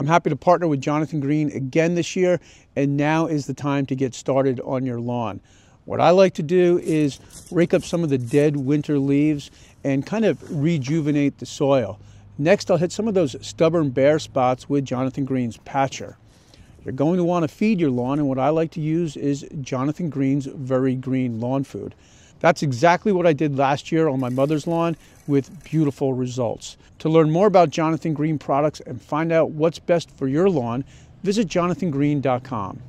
I'm happy to partner with Jonathan Green again this year, and now is the time to get started on your lawn. What I like to do is rake up some of the dead winter leaves and kind of rejuvenate the soil. Next, I'll hit some of those stubborn bare spots with Jonathan Green's Patcher. You're going to want to feed your lawn, and what I like to use is Jonathan Green's Veri-Green Lawn Food. That's exactly what I did last year on my mother's lawn with beautiful results. To learn more about Jonathan Green products and find out what's best for your lawn, visit jonathangreen.com.